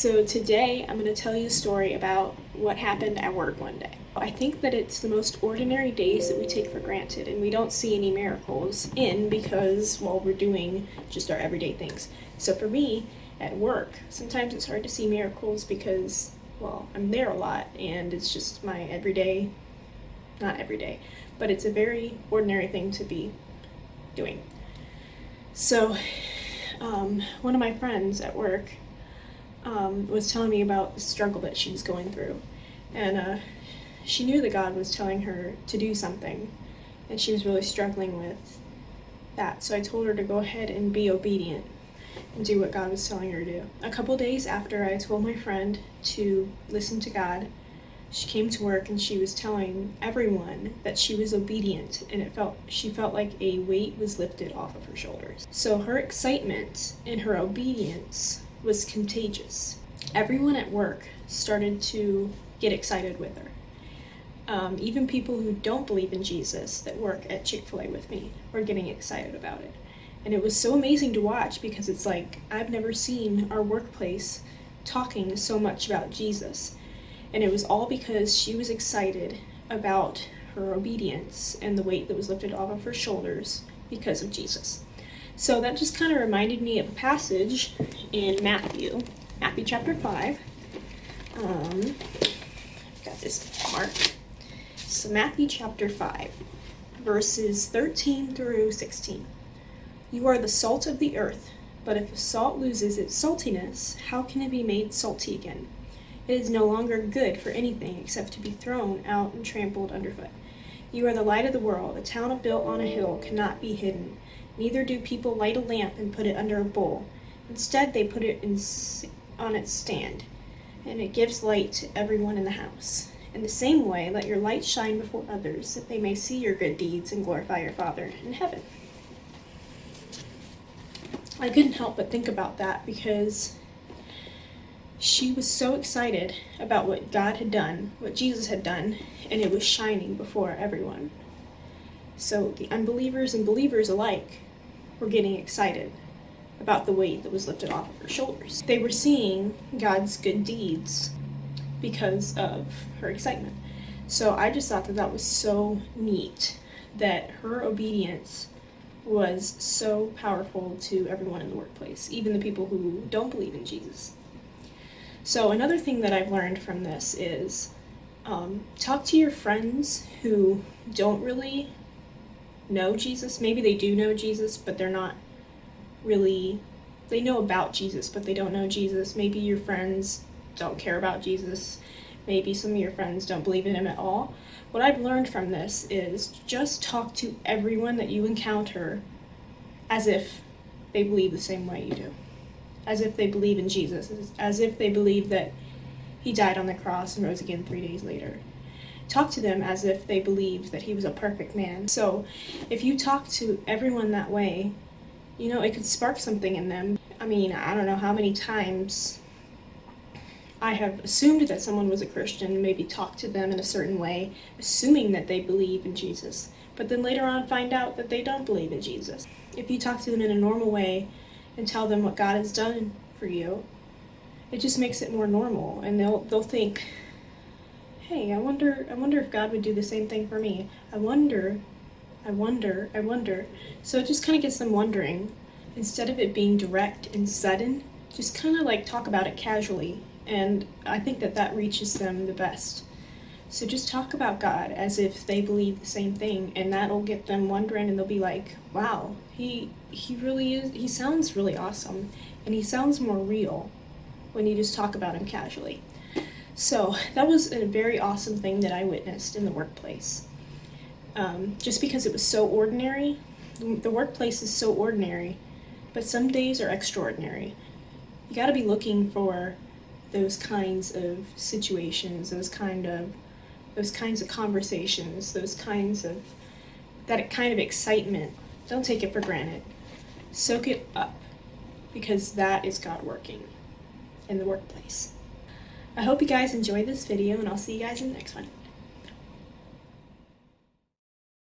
So today I'm going to tell you a story about what happened at work one day. I think that it's the most ordinary days that we take for granted, and we don't see any miracles in because, well, we're doing just our everyday things. So for me, at work, sometimes it's hard to see miracles because, well, I'm there a lot, and it's just my everyday, not everyday, but it's a very ordinary thing to be doing. So, um, one of my friends at work um, was telling me about the struggle that she was going through. And uh, she knew that God was telling her to do something, and she was really struggling with that. So I told her to go ahead and be obedient and do what God was telling her to do. A couple days after I told my friend to listen to God, she came to work and she was telling everyone that she was obedient and it felt she felt like a weight was lifted off of her shoulders. So her excitement and her obedience was contagious. Everyone at work started to get excited with her. Um, even people who don't believe in Jesus that work at Chick fil A with me were getting excited about it. And it was so amazing to watch because it's like I've never seen our workplace talking so much about Jesus. And it was all because she was excited about her obedience and the weight that was lifted off of her shoulders because of Jesus. So that just kind of reminded me of a passage in Matthew, Matthew chapter 5. Um, got this mark. So, Matthew chapter 5, verses 13 through 16. You are the salt of the earth, but if salt loses its saltiness, how can it be made salty again? It is no longer good for anything except to be thrown out and trampled underfoot. You are the light of the world. A town built on a hill cannot be hidden. Neither do people light a lamp and put it under a bowl. Instead, they put it in, on its stand, and it gives light to everyone in the house. In the same way, let your light shine before others, that they may see your good deeds and glorify your Father in heaven. I couldn't help but think about that because she was so excited about what God had done, what Jesus had done, and it was shining before everyone. So the unbelievers and believers alike were getting excited about the weight that was lifted off of her shoulders. They were seeing God's good deeds because of her excitement. So I just thought that that was so neat that her obedience was so powerful to everyone in the workplace, even the people who don't believe in Jesus. So, another thing that I've learned from this is um, talk to your friends who don't really know Jesus. Maybe they do know Jesus, but they're not really, they know about Jesus, but they don't know Jesus. Maybe your friends don't care about Jesus. Maybe some of your friends don't believe in him at all. What I've learned from this is just talk to everyone that you encounter as if they believe the same way you do. As if they believe in Jesus, as- if they believe that he died on the cross and rose again three days later. Talk to them as if they believed that he was a perfect man. So, if you talk to everyone that way, you know, it could spark something in them. I mean, I don't know how many times I have assumed that someone was a Christian, maybe talked to them in a certain way, assuming that they believe in Jesus, but then later on find out that they don't believe in Jesus. If you talk to them in a normal way and tell them what God has done for you, it just makes it more normal and they'll they'll think, "Hey, I wonder I wonder if God would do the same thing for me. I wonder I wonder, I wonder." So it just kind of gets them wondering instead of it being direct and sudden, just kind of like talk about it casually and I think that that reaches them the best. So just talk about God as if they believe the same thing, and that'll get them wondering, and they'll be like, "Wow, he he really is. He sounds really awesome, and he sounds more real when you just talk about him casually." So that was a very awesome thing that I witnessed in the workplace. Um, just because it was so ordinary, the workplace is so ordinary, but some days are extraordinary. You got to be looking for those kinds of situations, those kind of those kinds of conversations, those kinds of that kind of excitement. Don't take it for granted. Soak it up because that is God working in the workplace. I hope you guys enjoyed this video, and I'll see you guys in the next one.